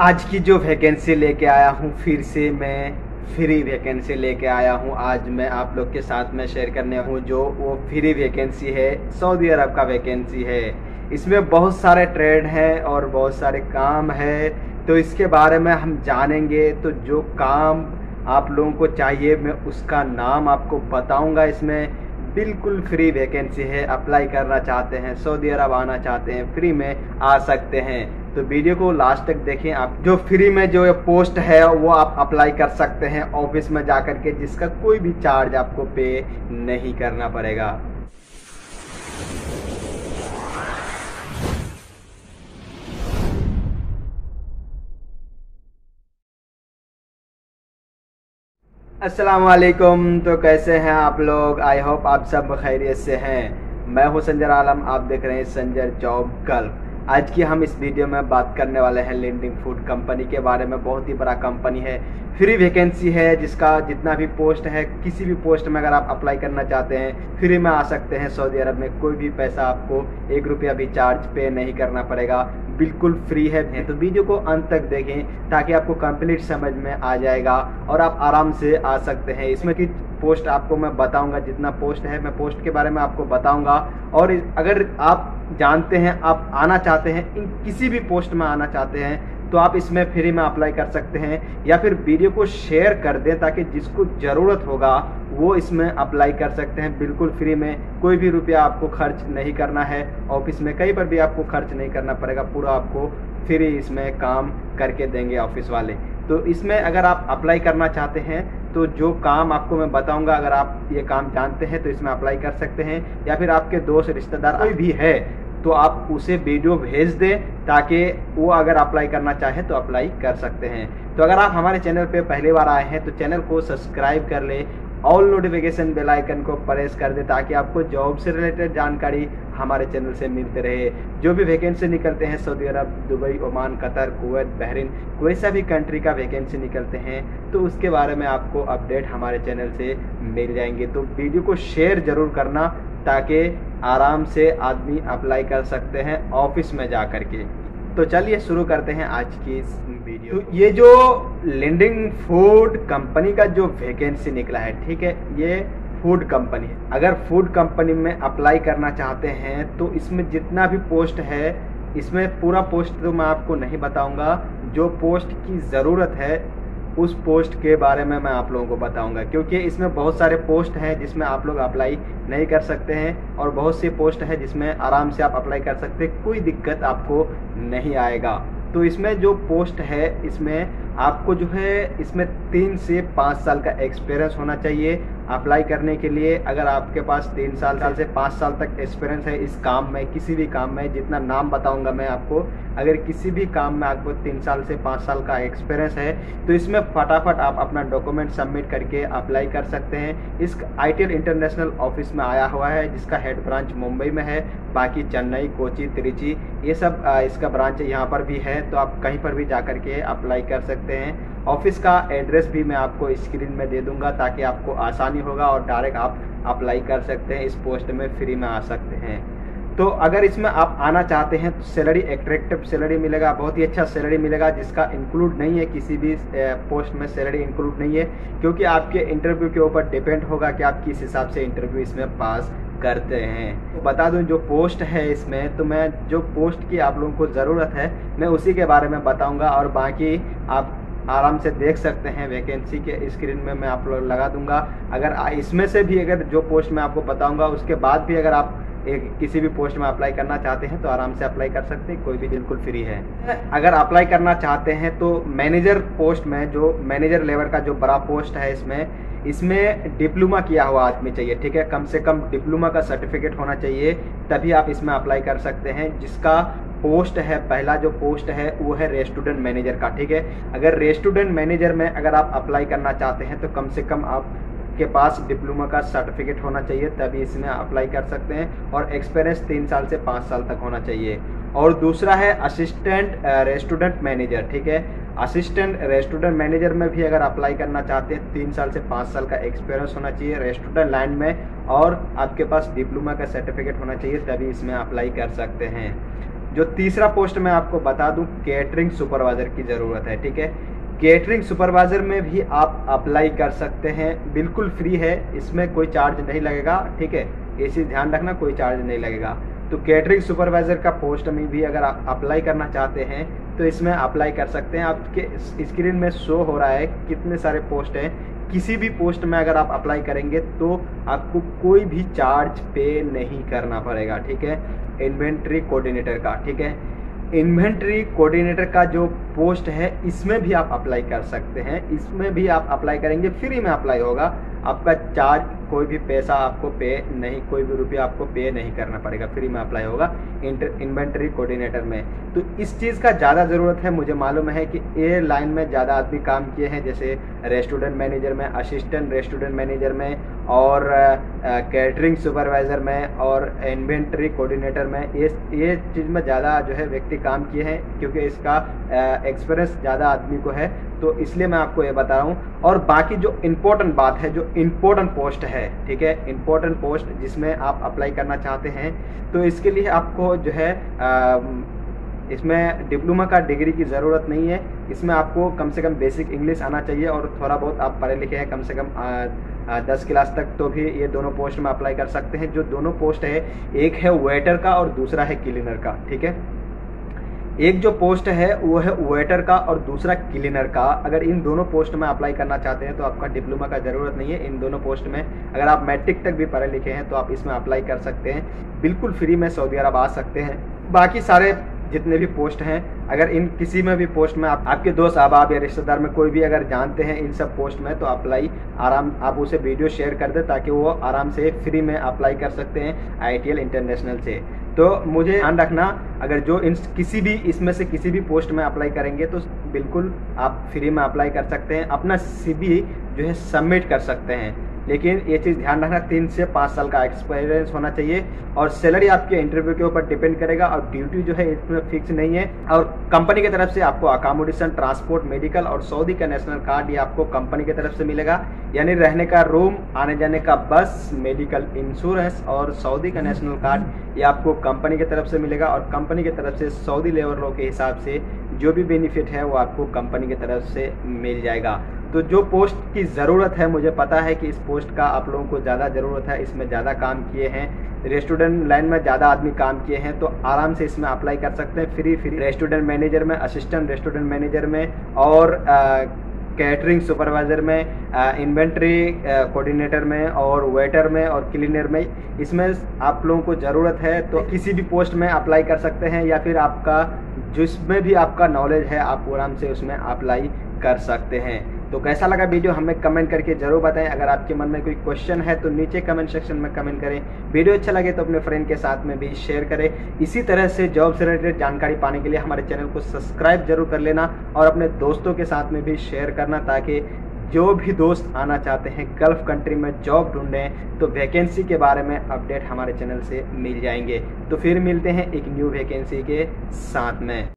आज की जो वैकेंसी लेके आया हूँ, फिर से मैं फ्री वैकेंसी लेके आया हूँ। आज मैं आप लोग के साथ में शेयर करने हूँ जो वो फ्री वैकेंसी है सऊदी अरब का वैकेंसी है। इसमें बहुत सारे ट्रेड हैं और बहुत सारे काम है। तो इसके बारे में हम जानेंगे। तो जो काम आप लोगों को चाहिए, मैं उसका नाम आपको बताऊँगा। इसमें बिल्कुल फ्री वैकेंसी है। अप्लाई करना चाहते हैं सऊदी अरब आना चाहते हैं फ्री में आ सकते हैं। तो वीडियो को लास्ट तक देखें। आप जो फ्री में जो पोस्ट है, वो आप अप्लाई कर सकते हैं ऑफ़िस में जा कर के, जिसका कोई भी चार्ज आपको पे नहीं करना पड़ेगा। अस्सलाम वालेकुम तो कैसे हैं आप लोग? आई होप आप सब खैरियत से हैं। मैं हूँ संजर आलम, आप देख रहे हैं संजर जॉब गल्फ आज की हम इस वीडियो में बात करने वाले हैं लेंडिंग फ़ूड कंपनी के बारे में। बहुत ही बड़ा कंपनी है। फ्री वैकेंसी है जिसका जितना भी पोस्ट है, किसी भी पोस्ट में अगर आप अप्लाई करना चाहते हैं फ्री में आ सकते हैं। सऊदी अरब में कोई भी पैसा आपको एक रुपया भी चार्ज पे नहीं करना पड़ेगा। बिल्कुल फ्री है। तो वीडियो को अंत तक देखें ताकि आपको कंप्लीट समझ में आ जाएगा और आप आराम से आ सकते हैं। इसमें कि पोस्ट आपको मैं बताऊँगा, जितना पोस्ट है, मैं पोस्ट के बारे में आपको बताऊँगा। और अगर आप जानते हैं, आप आना चाहते हैं, इन किसी भी पोस्ट में आना चाहते हैं तो आप इसमें फ्री में अप्लाई कर सकते हैं। या फिर वीडियो को शेयर कर दें ताकि जिसको ज़रूरत होगा वो इसमें अप्लाई कर सकते हैं। बिल्कुल फ्री में कोई भी रुपया आपको खर्च नहीं करना है। ऑफ़िस में कहीं पर भी आपको खर्च नहीं करना पड़ेगा। पूरा आपको फ्री इसमें काम करके देंगे ऑफ़िस वाले। तो इसमें अगर आप अप्लाई करना चाहते हैं तो जो काम आपको मैं बताऊँगा, अगर आप ये काम जानते हैं तो इसमें अप्लाई कर सकते हैं। या फिर आपके दोस्त, रिश्तेदार, कोई भी है तो आप उसे वीडियो भेज दें, ताकि वो अगर अप्लाई करना चाहे तो अप्लाई कर सकते हैं। तो अगर आप हमारे चैनल पे पहली बार आए हैं तो चैनल को सब्सक्राइब कर ले। ऑल नोटिफिकेशन बेल आइकन को प्रेस कर दे ताकि आपको जॉब से रिलेटेड जानकारी हमारे चैनल से मिलते रहे। जो भी वैकेंसी निकलते हैं Saudi Arab Dubai Oman Qatar Kuwait Bahrain कोई सा भी कंट्री का वैकेंसी निकलते हैं तो उसके बारे में आपको अपडेट हमारे चैनल से मिल जाएँगे। तो वीडियो को शेयर ज़रूर करना ताकि आराम से आदमी अप्लाई कर सकते हैं ऑफ़िस में जा के। तो चलिए शुरू करते हैं आज की इस वीडियो तो ये जो लिंडिंग फ़ूड कंपनी का जो वैकेंसी निकला है ठीक है ये फ़ूड कंपनी है। अगर फ़ूड कंपनी में अप्लाई करना चाहते हैं तो इसमें जितना भी पोस्ट है इसमें पूरा पोस्ट तो मैं आपको नहीं बताऊँगा। जो पोस्ट की ज़रूरत है उस पोस्ट के बारे में मैं आप लोगों को बताऊँगा, क्योंकि इसमें बहुत सारे पोस्ट हैं जिसमें आप लोग अप्लाई नहीं कर सकते हैं, और बहुत सी पोस्ट है जिसमें आराम से आप अप्लाई कर सकते हैं कोई दिक्कत आपको नहीं आएगा। तो इसमें जो पोस्ट है, इसमें आपको जो है, इसमें तीन से पाँच साल का एक्सपीरियंस होना चाहिए अप्लाई करने के लिए अगर आपके पास तीन साल साल से पाँच साल तक एक्सपीरियंस है इस काम में, किसी भी काम में, जितना नाम बताऊँगा मैं आपको, अगर किसी भी काम में आपको तीन साल से पाँच साल का एक्सपीरियंस है तो इसमें फटाफट आप अपना डॉक्यूमेंट सबमिट करके अप्लाई कर सकते हैं। इस आईटीएल इंटरनेशनल ऑफ़िस में आया हुआ है, जिसका हेड ब्रांच मुंबई में है, बाकी चेन्नई, कोची, त्रिची, ये सब इसका ब्रांच यहाँ पर भी है तो आप कहीं पर भी जा के अप्लाई कर सकते हैं। ऑफ़िस का एड्रेस भी मैं आपको स्क्रीन में दे दूँगा ताकि आपको आसानी होगा और डायरेक्ट आप अप्लाई कर सकते हैं, इस पोस्ट में फ्री में आ सकते हैं। तो अगर इसमें आप आना चाहते हैं तो सैलरी एट्रैक्टिव सैलरी मिलेगा, बहुत ही अच्छा सैलरी मिलेगा, जिसका इंक्लूड नहीं है किसी भी पोस्ट में सैलरी इंक्लूड नहीं है, क्योंकि आपके इंटरव्यू के ऊपर डिपेंड होगा कि आप किस हिसाब से इंटरव्यू इसमें पास करते हैं। तो बता दूँ, जो पोस्ट है इसमें तो मैं, जो पोस्ट की आप लोगों को ज़रूरत है, मैं उसी के बारे में बताऊँगा और बाकी आप आराम से देख सकते हैं वैकेंसी के स्क्रीन में मैं आप लोग लगा दूँगा। अगर इसमें से भी अगर जो पोस्ट मैं आपको बताऊँगा, उसके बाद भी अगर आप एक, किसी भी पोस्ट में अप्लाई करना चाहते हैं तो आराम से अप्लाई कर सकते हैं, कोई भी बिल्कुल फ्री है। अगर अप्लाई करना चाहते हैं तो मैनेजर पोस्ट में, जो मैनेजर लेवल का जो बड़ा पोस्ट है इसमें इसमें डिप्लोमा किया हुआ आदमी चाहिए, ठीक है? कम से कम डिप्लोमा का सर्टिफिकेट होना चाहिए, तभी आप इसमें अप्लाई कर सकते हैं, जिसका पोस्ट है, पहला जो पोस्ट है, वो है रेस्टोरेंट मैनेजर का, ठीक है? अगर रेस्टोरेंट मैनेजर में अगर आप अप्लाई करना चाहते हैं तो कम से कम आप के पास डिप्लोमा का सर्टिफिकेट होना चाहिए, तभी इसमें अप्लाई कर सकते हैं और एक्सपीरियंस तीन साल से पाँच साल तक होना चाहिए। और दूसरा है असिस्टेंट रेस्टोरेंट मैनेजर ठीक है? असिस्टेंट रेस्टोरेंट मैनेजर में भी अगर अप्लाई करना चाहते हैं, तीन साल से पाँच साल का एक्सपीरियंस होना चाहिए रेस्टोरेंट लाइन में और आपके पास डिप्लोमा का सर्टिफिकेट होना चाहिए, तभी इसमें अप्लाई कर सकते हैं। जो तीसरा पोस्ट मैं आपको बता दूँ कैटरिंग सुपरवाइजर की ज़रूरत है, ठीक है? केटरिंग सुपरवाइजर में भी आप अप्लाई कर सकते हैं, बिल्कुल फ्री है, इसमें कोई चार्ज नहीं लगेगा, ठीक है? ये चीज़ ध्यान रखना, कोई चार्ज नहीं लगेगा। तो कैटरिंग सुपरवाइजर का पोस्ट में भी अगर आप अप्लाई करना चाहते हैं तो इसमें अप्लाई कर सकते हैं। आपके स्क्रीन में शो हो रहा है कितने सारे पोस्ट हैं किसी भी पोस्ट में अगर आप अप्लाई करेंगे तो आपको कोई भी चार्ज पे नहीं करना पड़ेगा, ठीक है? इन्वेंट्री कोऑर्डिनेटर का, ठीक है? इन्वेंट्री कोऑर्डिनेटर का जो पोस्ट है, इसमें भी आप अप्लाई कर सकते हैं। इसमें भी आप अप्लाई करेंगे, फ्री में अप्लाई होगा। आपका चार्ज कोई भी पैसा आपको पे नहीं, कोई भी रुपया आपको पे नहीं करना पड़ेगा, फ्री में अप्लाई होगा इंटर इन्वेंट्री कोऑर्डिनेटर में। तो इस चीज़ का ज़्यादा ज़रूरत है, मुझे मालूम है कि ए लाइन में ज़्यादा आदमी काम किए हैं, जैसे रेस्टोरेंट मैनेजर में असिस्टेंट रेस्टोरेंट मैनेजर में और कैटरिंग सुपरवाइज़र में और इन्वेंट्री कोऑर्डिनेटर में। ये ये चीज़ में ज़्यादा जो है व्यक्ति काम किए हैं, क्योंकि इसका एक्सपीरियंस ज़्यादा आदमी को है। तो इसलिए मैं आपको ये बता रहा हूँ। और बाकी जो इम्पोर्टेंट बात है, जो इम्पोर्टेंट पोस्ट है ठीक है? इम्पोर्टेंट पोस्ट जिसमें आप अप्लाई करना चाहते हैं। तो इसके लिए आपको जो है इसमें डिप्लोमा का डिग्री की ज़रूरत नहीं है। इसमें आपको कम से कम बेसिक इंग्लिश आना चाहिए और थोड़ा बहुत आप पढ़े लिखे हैं कम से कम आ, आ, दस क्लास तक तो भी ये दोनों पोस्ट में अप्लाई कर सकते हैं। जो दोनों पोस्ट है एक है वेटर का और दूसरा है क्लीनर का ठीक है? एक जो पोस्ट है, वो है वेटर का और दूसरा क्लीनर का। अगर इन दोनों पोस्ट में अप्लाई करना चाहते हैं तो आपका डिप्लोमा का ज़रूरत नहीं है। इन दोनों पोस्ट में अगर आप मैट्रिक तक भी पढ़े लिखे हैं तो आप इसमें अप्लाई कर सकते हैं। बिल्कुल फ्री में सऊदी अरब आ सकते हैं। बाकी सारे जितने भी पोस्ट हैं, अगर इन किसी में भी पोस्ट में आप, आपके दोस्त अहबाब या रिश्तेदार में कोई भी अगर जानते हैं इन सब पोस्ट में तो अप्लाई आराम, आप उसे वीडियो शेयर कर दें ताकि वो आराम से फ्री में अप्लाई कर सकते हैं आईटीएल इंटरनेशनल से। तो मुझे ध्यान रखना, अगर जो इन किसी भी, इसमें से किसी भी पोस्ट में अप्लाई करेंगे तो बिल्कुल आप फ्री में अप्लाई कर सकते हैं, अपना सी जो है सबमिट कर सकते हैं। लेकिन ये चीज़ ध्यान रखना, तीन से पाँच साल का एक्सपीरियंस होना चाहिए और सैलरी आपके इंटरव्यू के ऊपर डिपेंड करेगा और ड्यूटी जो है इसमें फिक्स नहीं है। और कंपनी की तरफ़ से आपको अकोमोडेशन ट्रांसपोर्ट मेडिकल और सऊदी का नेशनल कार्ड ये आपको कंपनी की तरफ़ से मिलेगा। यानी रहने का रूम आने जाने का बस मेडिकल इंश्योरेंस और सऊदी का नेशनल कार्ड ये आपको कंपनी की तरफ़ से मिलेगा। और कंपनी की तरफ़ से सऊदी लेबर लॉ के हिसाब से जो भी बेनिफिट है वो आपको कंपनी की तरफ़ से मिल जाएगा। तो जो पोस्ट की ज़रूरत है, मुझे पता है कि इस पोस्ट का आप लोगों को ज़्यादा ज़रूरत है। इसमें ज़्यादा काम किए हैं। रेस्टोरेंट लाइन में ज़्यादा आदमी काम किए हैं तो आराम से इसमें अप्लाई कर सकते हैं फ्री फ्री। रेस्टोरेंट मैनेजर में, असिस्टेंट रेस्टोरेंट मैनेजर में और कैटरिंग सुपरवाइज़र में इन्वेंट्री कोऑर्डिनेटर में और वेटर में और क्लीनर में। इसमें आप लोगों को ज़रूरत है तो किसी भी पोस्ट में अप्लाई कर सकते हैं या फिर आपका, जिसमें भी आपका नॉलेज है, आप आराम से उसमें अप्लाई कर सकते हैं। तो कैसा लगा वीडियो हमें कमेंट करके ज़रूर बताएँ। अगर आपके मन में कोई क्वेश्चन है तो नीचे कमेंट सेक्शन में कमेंट करें। वीडियो अच्छा लगे तो अपने फ्रेंड के साथ में भी शेयर करें। इसी तरह से जॉब से रिलेटेड जानकारी पाने के लिए हमारे चैनल को सब्सक्राइब ज़रूर कर लेना और अपने दोस्तों के साथ में भी शेयर करना ताकि जो भी दोस्त आना चाहते हैं गल्फ कंट्री में जॉब ढूंढें तो वैकेंसी के बारे में अपडेट हमारे चैनल से मिल जाएँगे। तो फिर मिलते हैं एक न्यू वैकेंसी के साथ में।